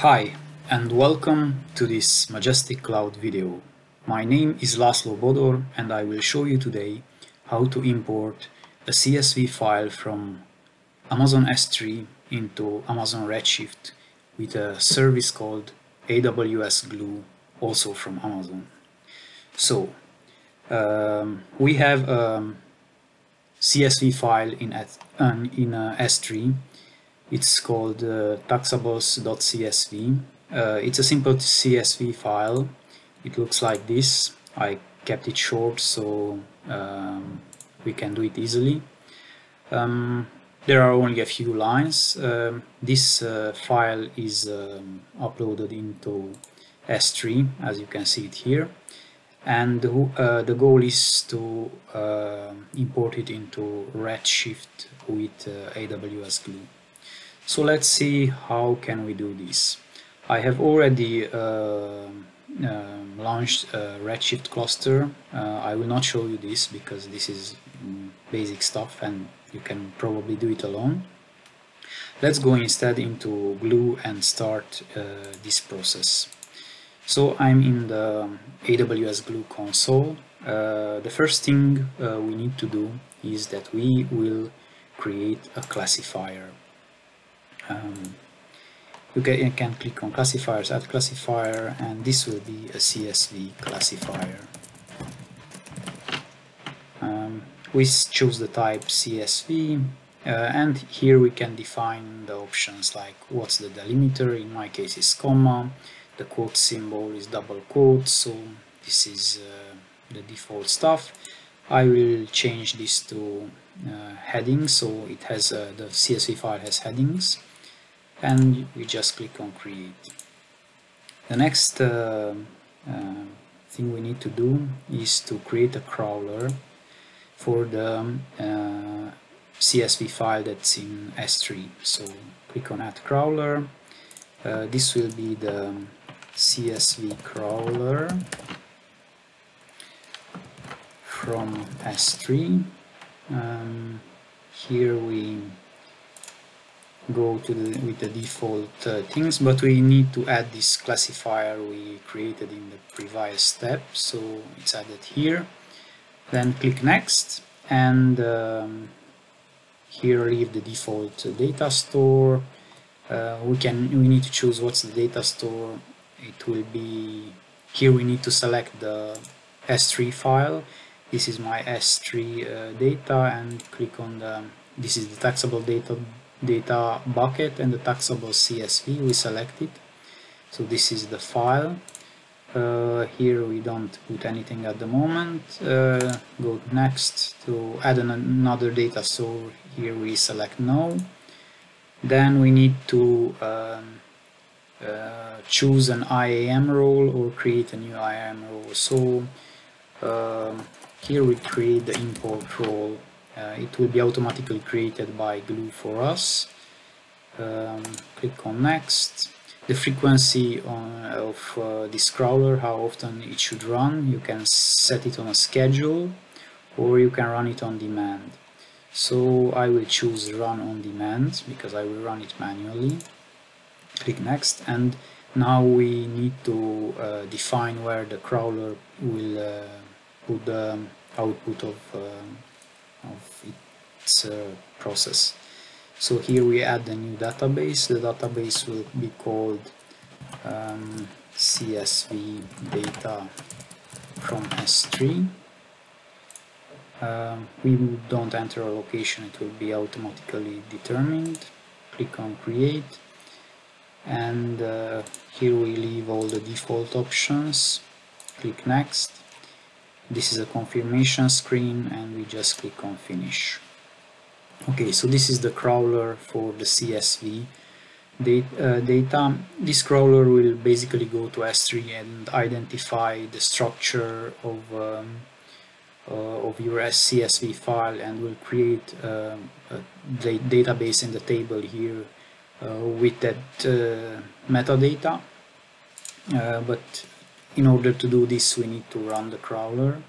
Hi and welcome to this Majestic Cloud video. My name is Laszlo Bodor and I will show you today how to import a CSV file from Amazon S3 into Amazon Redshift with a service called AWS Glue also from Amazon. So um, we have a CSV file in, in uh, S3 it's called uh, taxables.csv. Uh, it's a simple CSV file. It looks like this. I kept it short so um, we can do it easily. Um, there are only a few lines. Um, this uh, file is um, uploaded into S3 as you can see it here and uh, the goal is to uh, import it into Redshift with uh, AWS Glue. So let's see how can we do this. I have already uh, um, launched a Redshift cluster. Uh, I will not show you this because this is mm, basic stuff and you can probably do it alone. Let's go instead into Glue and start uh, this process. So I'm in the AWS Glue console. Uh, the first thing uh, we need to do is that we will create a classifier um, you, can, click on classifiers, add classifier, and this will be a CSV classifier. Um, we choose the type CSV, uh, and here we can define the options like what's the delimiter, in my case is comma, the quote symbol is double quote, so this is uh, the default stuff. I will change this to uh, headings, so it has uh, the CSV file has headings and we just click on create. The next uh, uh, thing we need to do is to create a crawler for the uh, CSV file that's in S3. So click on add crawler. Uh, this will be the CSV crawler from S3. Um, here we go to the, with the default uh, things but we need to add this classifier we created in the previous step. So it's added here. Then click next and um, here leave the default data store. Uh, we can we need to choose what's the data store. It will be here we need to select the s3 file. This is my s3 uh, data and click on the this is the taxable data data bucket and the taxable CSV we select it. So this is the file. Uh, here we don't put anything at the moment. Uh, go next to add an, another data store. Here we select no. Then we need to um, uh, choose an IAM role or create a new IAM role. So um, here we create the import role it will be automatically created by glue for us. Um, click on next. The frequency on, of uh, this crawler how often it should run. You can set it on a schedule or you can run it on demand. So I will choose run on demand because I will run it manually. Click next. And now we need to uh, define where the crawler will uh, put the output of um, of its uh, process. So here we add a new database. The database will be called um, CSV data from S3. Um, we don't enter a location, it will be automatically determined. Click on create and uh, here we leave all the default options. Click next this is a confirmation screen and we just click on finish. Okay so this is the crawler for the CSV uh, data this crawler will basically go to S3 and identify the structure of um, uh, of your CSV file and will create um, a database in the table here uh, with that uh, metadata. Uh, but in order to do this we need to run the crawler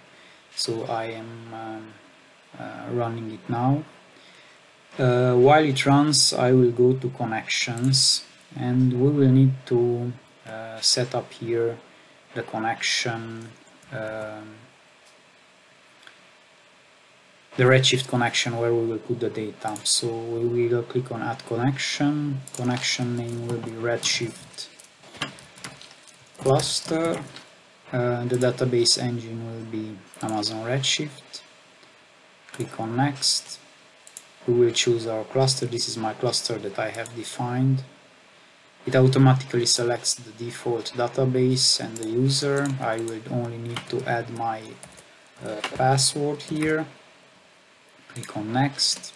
so I am um, uh, running it now uh, while it runs I will go to connections and we will need to uh, set up here the connection um, the Redshift connection where we will put the data. So we will click on add connection. Connection name will be Redshift cluster. Uh, the database engine will be Amazon Redshift. Click on next. We will choose our cluster. This is my cluster that I have defined. It automatically selects the default database and the user. I will only need to add my uh, password here click on next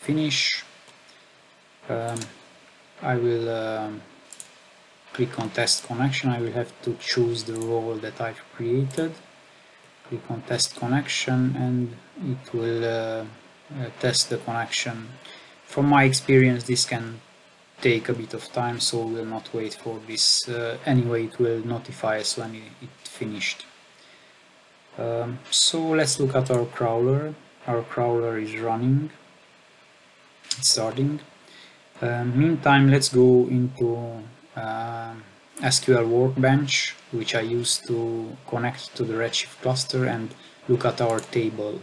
finish um, I will um, click on test connection I will have to choose the role that I've created. Click on test connection and it will uh, uh, test the connection. From my experience this can take a bit of time so we'll not wait for this uh, anyway it will notify us when it, finished. Um, so let's look at our crawler. Our crawler is running. It's starting. Uh, meantime let's go into uh, SQL workbench which I use to connect to the Redshift cluster and look at our table.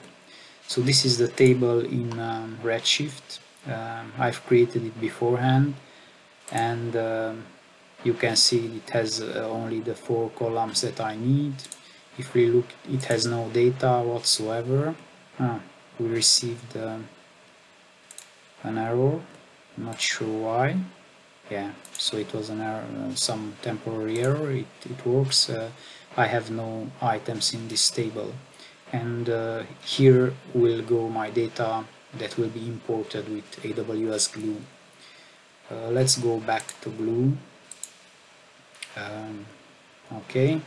So this is the table in um, Redshift. Um, I've created it beforehand and um, you can see it has uh, only the four columns that I need. If we look it has no data whatsoever. Ah, we received uh, an error. Not sure why yeah so it was an error uh, some temporary error. It, it works. Uh, I have no items in this table. And uh, here will go my data that will be imported with AWS Glue. Let's go back to Glue um, okay.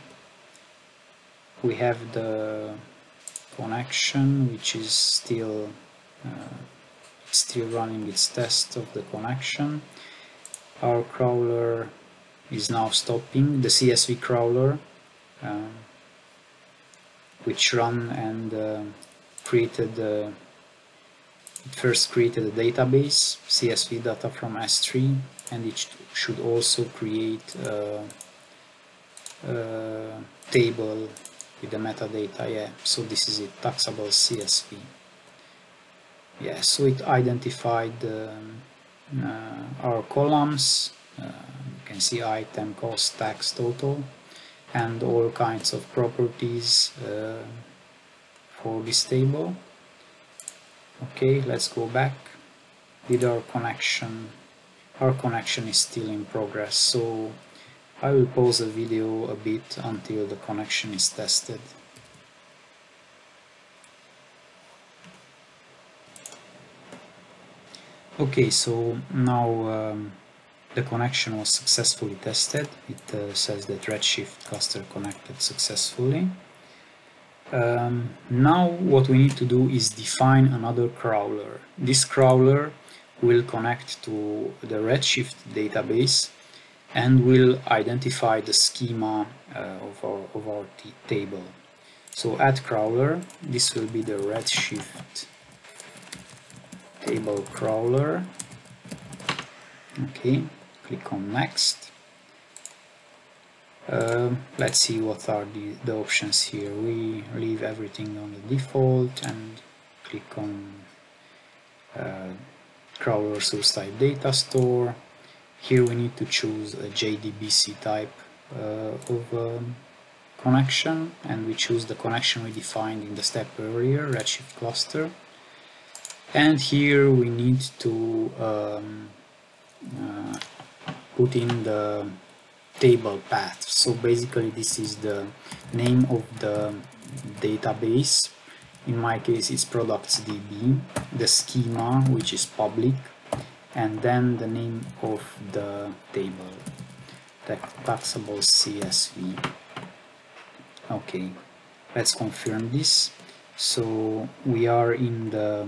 We have the connection which is still uh, still running its test of the connection our crawler is now stopping. The CSV crawler uh, which run and uh, created the first created a database CSV data from S3 and it should also create a, a table with the metadata. Yeah so this is it taxable CSV yeah so it identified um, uh, our columns uh, you can see item cost tax total and all kinds of properties uh, for this table okay let's go back with our connection our connection is still in progress so I will pause the video a bit until the connection is tested. Okay, so now um, the connection was successfully tested. It uh, says that Redshift cluster connected successfully. Um, now what we need to do is define another crawler. This crawler will connect to the Redshift database and will identify the schema uh, of our, of our table. So add crawler, this will be the Redshift table crawler. Okay, click on next. Uh, let's see what are the, the options here. We leave everything on the default and click on uh, crawler source type data store here we need to choose a JDBC type uh, of um, connection and we choose the connection we defined in the step earlier, Redshift cluster. And here we need to um, uh, put in the table path. So basically this is the name of the database. In my case it's products db the schema which is public, and then the name of the table the taxable CSV okay let's confirm this so we are in the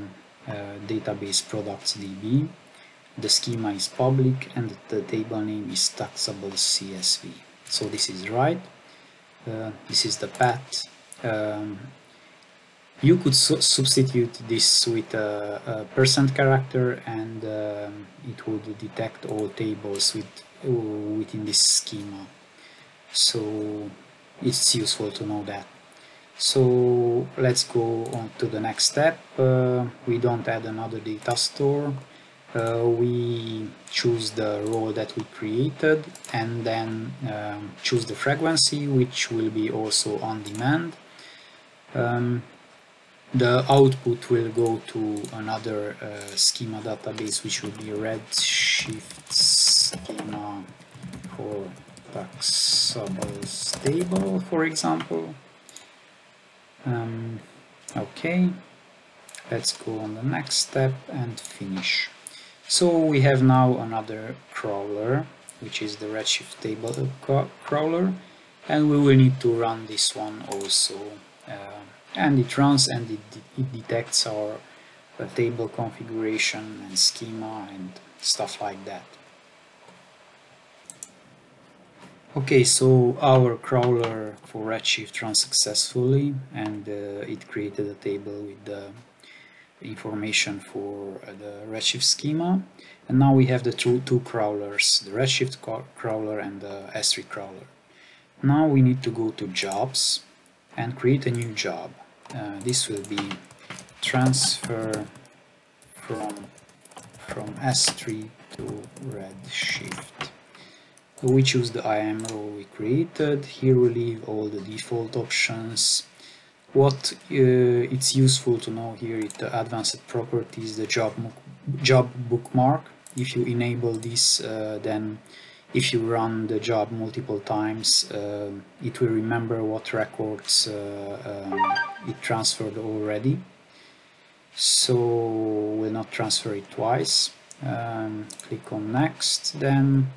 database products DB the schema is public and the table name is taxable CSV so this is right uh, this is the path um, you could su substitute this with a, a percent character and um, it would detect all tables with, uh, within this schema. So it's useful to know that. So let's go on to the next step. Uh, we don't add another data store. Uh, we choose the role that we created and then um, choose the frequency which will be also on demand. Um, the output will go to another uh, schema database which will be redshift schema for taxable table for example um, okay let's go on the next step and finish so we have now another crawler which is the redshift table crawler and we will need to run this one also uh, and it runs and it, it detects our uh, table configuration and schema and stuff like that. Okay, so our crawler for Redshift runs successfully and uh, it created a table with the information for uh, the Redshift schema and now we have the two, two crawlers, the Redshift crawler and the S3 crawler. Now we need to go to jobs and create a new job. Uh, this will be transfer from from S3 to Redshift. We choose the role we created. Here we leave all the default options. What uh, it's useful to know here is the advanced properties, the job job bookmark. If you enable this, uh, then if you run the job multiple times, uh, it will remember what records uh, um, it transferred already. So we'll not transfer it twice. Um, click on next. Then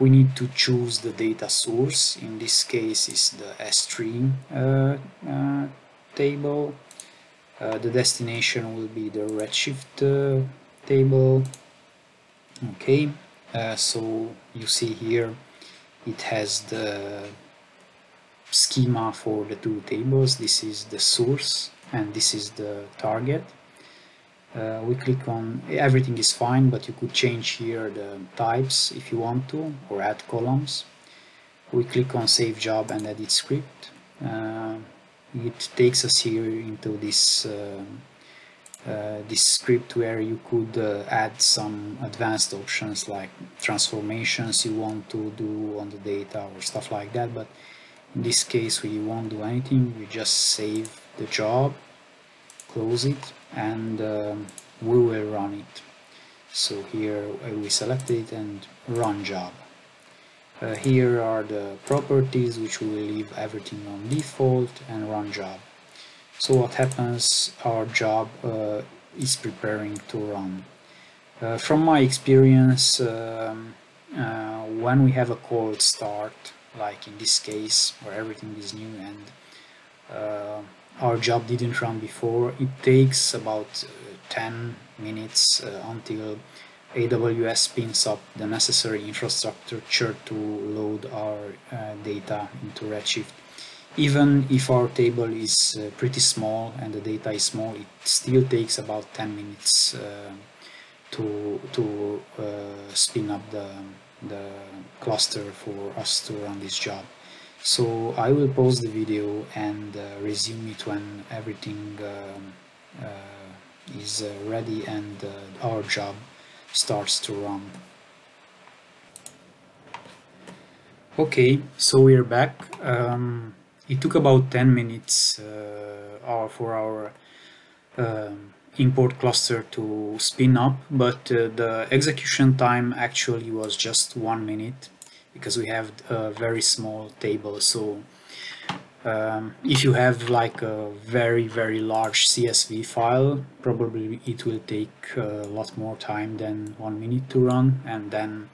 we need to choose the data source. In this case is the S3 uh, uh, table. Uh, the destination will be the Redshift uh, table. Okay, uh, so you see here it has the schema for the two tables this is the source and this is the target uh, we click on everything is fine but you could change here the types if you want to or add columns. We click on save job and edit script. Uh, it takes us here into this uh, uh, this script where you could uh, add some advanced options like transformations you want to do on the data or stuff like that but in this case we won't do anything. We just save the job close it and um, we will run it. So here uh, we select it and run job. Uh, here are the properties which we will leave everything on default and run job. So what happens, our job uh, is preparing to run. Uh, from my experience, um, uh, when we have a cold start, like in this case, where everything is new and uh, our job didn't run before, it takes about uh, 10 minutes uh, until AWS spins up the necessary infrastructure to load our data into Redshift. Even if our table is uh, pretty small and the data is small it still takes about 10 minutes uh, to to uh, spin up the the cluster for us to run this job so I will pause the video and uh, resume it when everything um, uh, is uh, ready and our job starts to run. Okay so we're back. Um, it took about 10 minutes uh, for our um, import cluster to spin up, but uh, the execution time actually was just one minute because we have a very small table. So um, if you have like a very, very large CSV file, probably it will take a lot more time than one minute to run. And then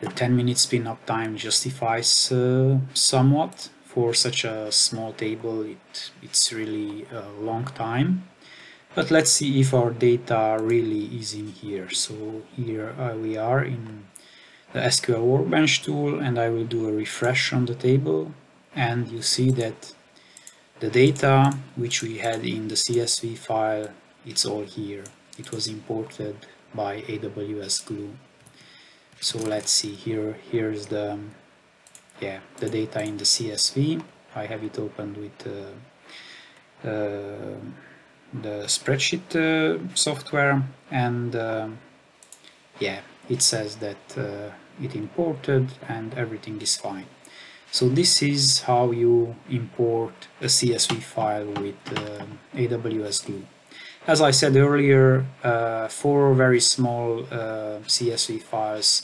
the 10 minute spin up time justifies uh, somewhat for such a small table it it's really a long time but let's see if our data really is in here so here uh, we are in the SQL Workbench tool and I will do a refresh on the table. And you see that the data which we had in the CSV file it's all here. It was imported by AWS Glue. So let's see here here's the yeah the data in the CSV I have it opened with uh, uh, the spreadsheet uh, software. And uh, yeah it says that uh, it imported and everything is fine. So this is how you import a CSV file with uh, AWS Glue. As I said earlier uh, for very small uh, CSV files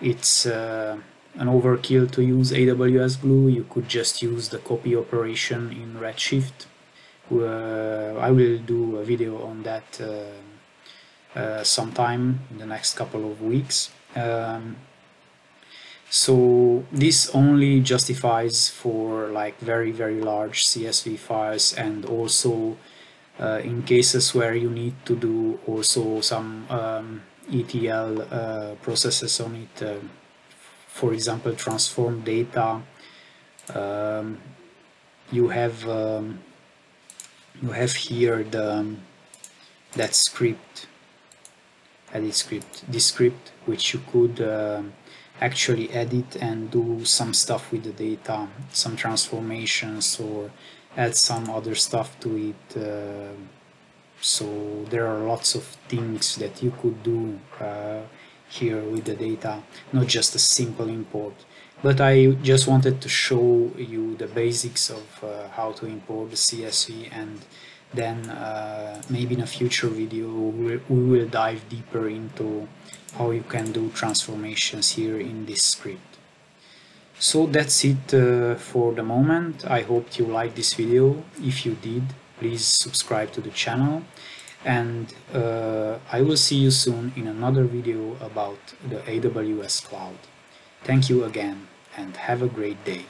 it's uh, an overkill to use AWS Glue. You could just use the copy operation in Redshift. Uh, I will do a video on that uh, sometime in the next couple of weeks. Um, so this only justifies for like very very large CSV files and also uh, in cases where you need to do also some um, ETL uh, processes on it, uh, for example transform data, um, you have um, you have here the um, that script edit script this script which you could uh, actually edit and do some stuff with the data some transformations or add some other stuff to it uh, so there are lots of things that you could do uh, here with the data not just a simple import. But I just wanted to show you the basics of uh, how to import the CSV and then uh, maybe in a future video we will dive deeper into how you can do transformations here in this script. So that's it uh, for the moment. I hope you liked this video. If you did, please subscribe to the channel and uh, I will see you soon in another video about the AWS Cloud. Thank you again and have a great day.